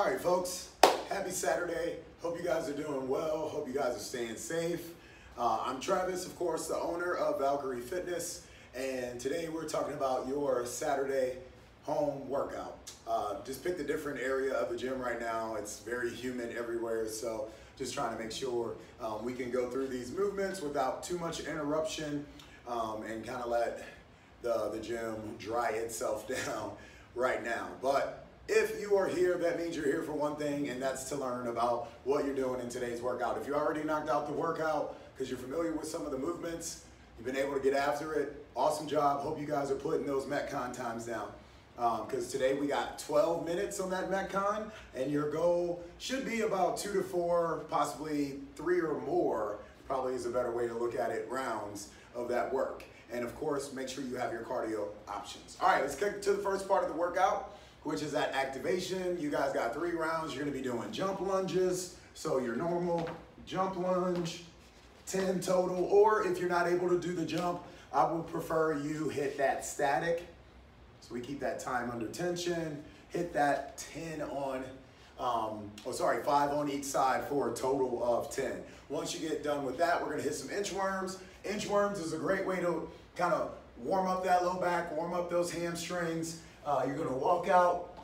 All right, folks. Happy Saturday. Hope you guys are doing well. Hope you guys are staying safe. Uh, I'm Travis, of course, the owner of Valkyrie Fitness, and today we're talking about your Saturday home workout. Uh, just pick the different area of the gym right now. It's very humid everywhere, so just trying to make sure um, we can go through these movements without too much interruption um, and kind of let the, the gym dry itself down right now. But if you are here, that means you're here for one thing, and that's to learn about what you're doing in today's workout. If you already knocked out the workout because you're familiar with some of the movements, you've been able to get after it, awesome job. Hope you guys are putting those Metcon times down. Because um, today we got 12 minutes on that Metcon, and your goal should be about two to four, possibly three or more, probably is a better way to look at it, rounds of that work. And of course, make sure you have your cardio options. All right, let's get to the first part of the workout which is that activation. You guys got three rounds. You're gonna be doing jump lunges. So your normal jump lunge, 10 total, or if you're not able to do the jump, I would prefer you hit that static. So we keep that time under tension, hit that 10 on, um, oh sorry, five on each side for a total of 10. Once you get done with that, we're gonna hit some inchworms. Inchworms is a great way to kind of warm up that low back, warm up those hamstrings, uh, you're gonna walk out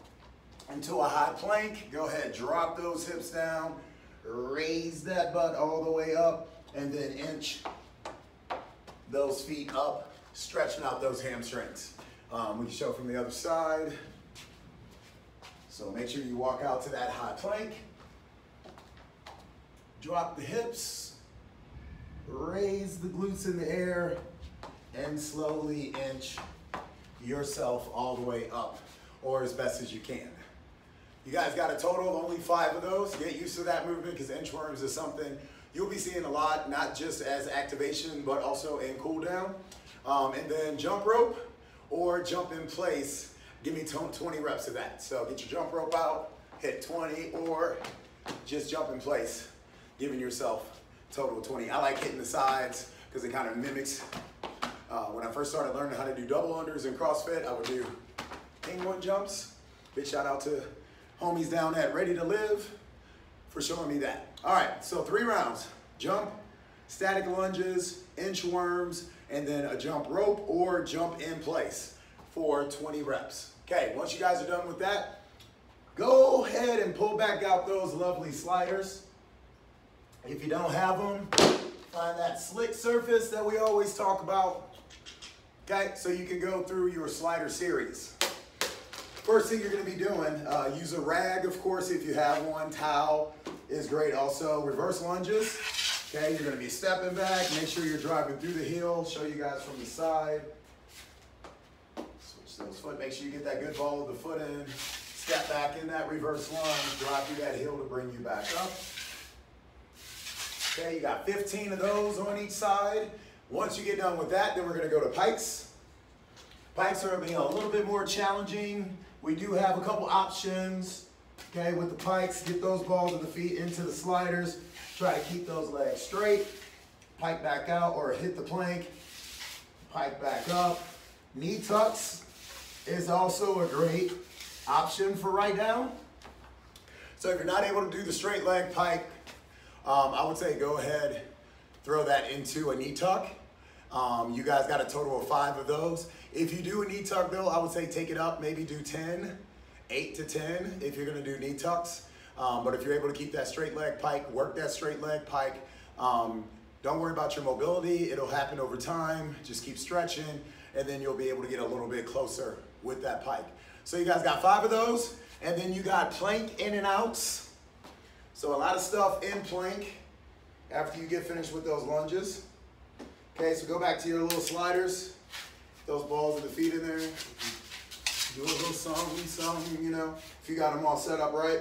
into a high plank. Go ahead, drop those hips down, raise that butt all the way up, and then inch those feet up, stretching out those hamstrings. Um, we can show from the other side. So make sure you walk out to that high plank. Drop the hips, raise the glutes in the air, and slowly inch yourself all the way up or as best as you can. You guys got a total of only five of those. Get used to that movement because inchworms is something you'll be seeing a lot, not just as activation, but also in cool down. Um, and then jump rope or jump in place. Give me 20 reps of that. So get your jump rope out, hit 20, or just jump in place, giving yourself total 20. I like hitting the sides because it kind of mimics uh, when I first started learning how to do double unders in CrossFit, I would do penguin jumps. Big shout out to homies down at Ready to Live for showing me that. All right, so three rounds. Jump, static lunges, inchworms, and then a jump rope or jump in place for 20 reps. Okay, once you guys are done with that, go ahead and pull back out those lovely sliders. If you don't have them, find that slick surface that we always talk about Okay, so you can go through your slider series. First thing you're gonna be doing, uh, use a rag, of course, if you have one. Towel is great also. Reverse lunges, okay? You're gonna be stepping back. Make sure you're driving through the heel. Show you guys from the side. Switch those foot. Make sure you get that good ball of the foot in. Step back in that reverse lunge. Drive through that heel to bring you back up. Okay, you got 15 of those on each side. Once you get done with that, then we're gonna go to pikes. Pikes are being a little bit more challenging. We do have a couple options, okay, with the pikes. Get those balls of the feet into the sliders. Try to keep those legs straight. Pike back out or hit the plank. Pike back up. Knee tucks is also a great option for right now. So if you're not able to do the straight leg pike, um, I would say go ahead throw that into a knee tuck. Um, you guys got a total of five of those. If you do a knee tuck though, I would say take it up, maybe do 10, eight to 10 if you're gonna do knee tucks. Um, but if you're able to keep that straight leg pike, work that straight leg pike, um, don't worry about your mobility. It'll happen over time. Just keep stretching and then you'll be able to get a little bit closer with that pike. So you guys got five of those and then you got plank in and outs. So a lot of stuff in plank after you get finished with those lunges. Okay, so go back to your little sliders, those balls of the feet in there. Do a little something, something, you know. If you got them all set up right,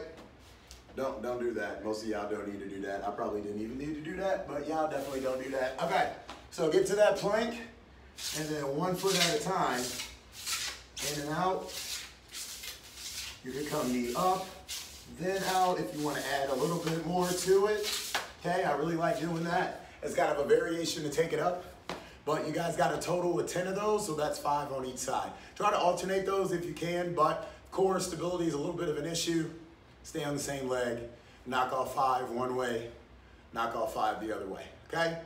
don't don't do that. Most of y'all don't need to do that. I probably didn't even need to do that, but y'all definitely don't do that. Okay, so get to that plank, and then one foot at a time, in and out. You can come knee up, then out if you want to add a little bit more to it. Okay, I really like doing that. It's kind of a variation to take it up. But you guys got a total of 10 of those, so that's five on each side. Try to alternate those if you can, but core stability is a little bit of an issue. stay on the same leg, knock off five one way, knock off five the other way, okay?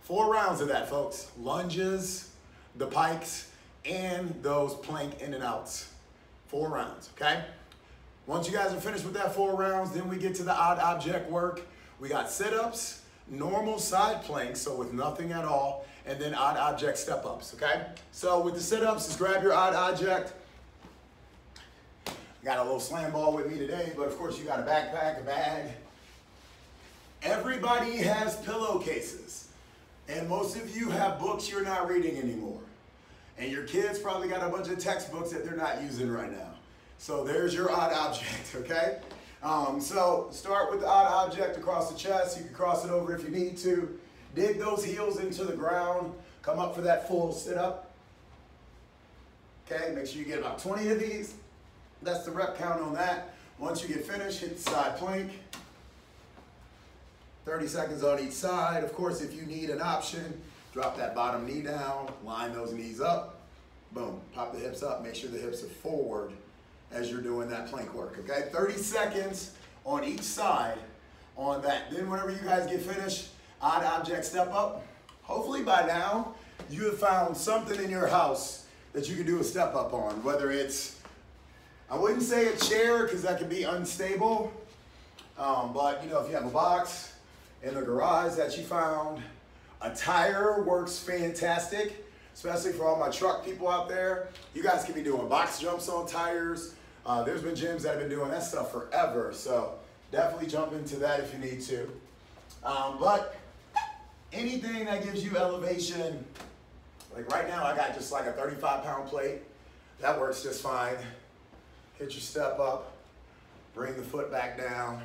Four rounds of that, folks. Lunges, the pikes, and those plank in and outs. Four rounds, okay? Once you guys are finished with that four rounds, then we get to the odd object work. We got sit-ups, normal side planks, so with nothing at all, and then odd object step-ups, okay? So with the sit-ups, just grab your odd object. Got a little slam ball with me today, but of course you got a backpack, a bag. Everybody has pillowcases, and most of you have books you're not reading anymore. And your kids probably got a bunch of textbooks that they're not using right now. So there's your odd object, okay? Um, so start with the odd object across the chest. You can cross it over if you need to. Dig those heels into the ground. Come up for that full sit up. Okay, make sure you get about 20 of these. That's the rep count on that. Once you get finished, hit the side plank. 30 seconds on each side. Of course, if you need an option, drop that bottom knee down, line those knees up. Boom, pop the hips up, make sure the hips are forward as you're doing that plank work, okay? 30 seconds on each side on that. Then whenever you guys get finished, odd object step up. Hopefully by now, you have found something in your house that you can do a step up on, whether it's, I wouldn't say a chair because that can be unstable, um, but you know, if you have a box in the garage that you found, a tire works fantastic, especially for all my truck people out there. You guys can be doing box jumps on tires, uh, there's been gyms that have been doing that stuff forever, so definitely jump into that if you need to. Um, but anything that gives you elevation, like right now I got just like a 35 pound plate, that works just fine. Hit your step up, bring the foot back down.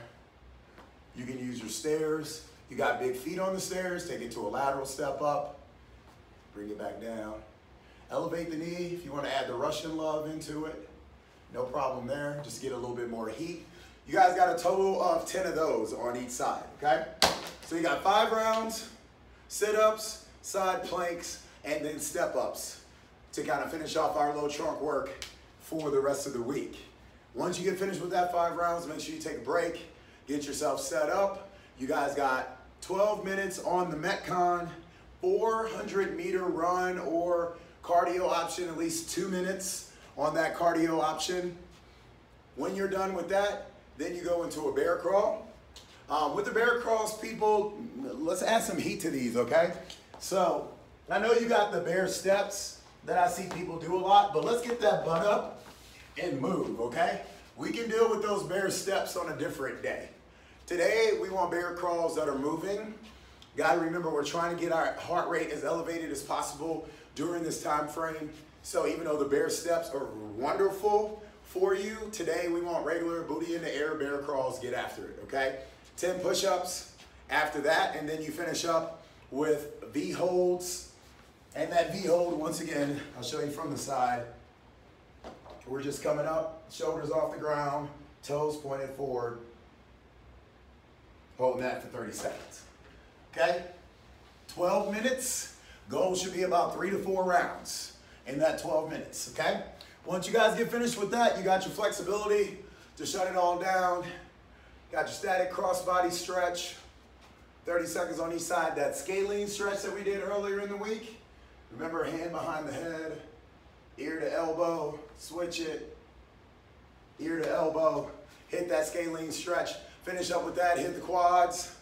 You can use your stairs. You got big feet on the stairs, take it to a lateral step up, bring it back down. Elevate the knee if you want to add the Russian love into it. No problem there, just get a little bit more heat. You guys got a total of 10 of those on each side, okay? So you got five rounds, sit-ups, side planks, and then step-ups to kind of finish off our low trunk work for the rest of the week. Once you get finished with that five rounds, make sure you take a break, get yourself set up. You guys got 12 minutes on the Metcon, 400 meter run or cardio option, at least two minutes on that cardio option. When you're done with that, then you go into a bear crawl. Um, with the bear crawls, people, let's add some heat to these, okay? So, I know you got the bear steps that I see people do a lot, but let's get that butt up and move, okay? We can deal with those bear steps on a different day. Today, we want bear crawls that are moving. Gotta remember, we're trying to get our heart rate as elevated as possible during this time frame. So even though the bear steps are wonderful for you, today we want regular booty in the air bear crawls, get after it, okay? 10 push-ups after that, and then you finish up with V holds. And that V hold, once again, I'll show you from the side. We're just coming up, shoulders off the ground, toes pointed forward, holding that for 30 seconds. Okay? 12 minutes. Goal should be about three to four rounds in that 12 minutes, okay? Once you guys get finished with that, you got your flexibility to shut it all down. Got your static crossbody stretch, 30 seconds on each side. That scalene stretch that we did earlier in the week. Remember, hand behind the head, ear to elbow, switch it, ear to elbow, hit that scalene stretch. Finish up with that, hit the quads.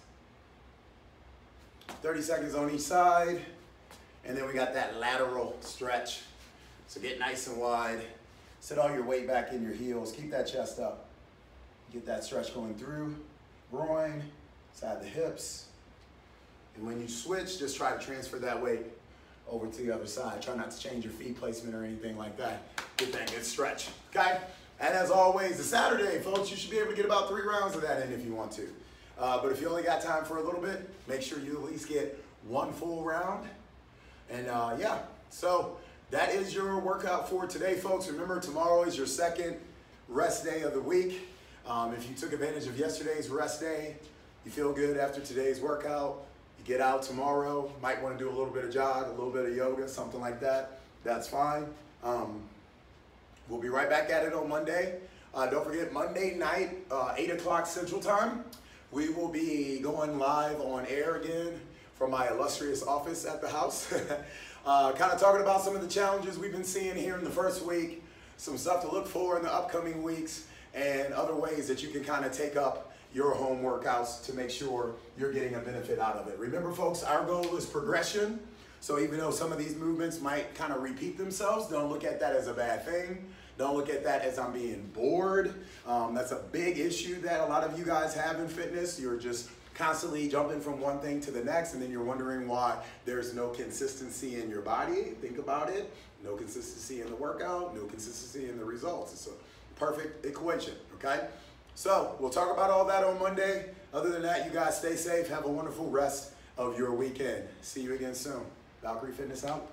30 seconds on each side. And then we got that lateral stretch. So get nice and wide. Set all your weight back in your heels. Keep that chest up. Get that stretch going through. Groin, side of the hips. And when you switch, just try to transfer that weight over to the other side. Try not to change your feet placement or anything like that. Get that good stretch, okay? And as always, the Saturday, folks, you should be able to get about three rounds of that in if you want to. Uh, but if you only got time for a little bit, make sure you at least get one full round. And uh, yeah, so that is your workout for today, folks. Remember, tomorrow is your second rest day of the week. Um, if you took advantage of yesterday's rest day, you feel good after today's workout, you get out tomorrow, might want to do a little bit of jog, a little bit of yoga, something like that. That's fine. Um, we'll be right back at it on Monday. Uh, don't forget, Monday night, uh, 8 o'clock Central Time, we will be going live on air again from my illustrious office at the house. uh, kind of talking about some of the challenges we've been seeing here in the first week, some stuff to look for in the upcoming weeks, and other ways that you can kind of take up your home workouts to make sure you're getting a benefit out of it. Remember, folks, our goal is progression. So even though some of these movements might kind of repeat themselves, don't look at that as a bad thing. Don't look at that as I'm being bored. Um, that's a big issue that a lot of you guys have in fitness. You're just constantly jumping from one thing to the next, and then you're wondering why there's no consistency in your body. Think about it. No consistency in the workout, no consistency in the results. It's a perfect equation, okay? So we'll talk about all that on Monday. Other than that, you guys stay safe. Have a wonderful rest of your weekend. See you again soon. Valkyrie Fitness out.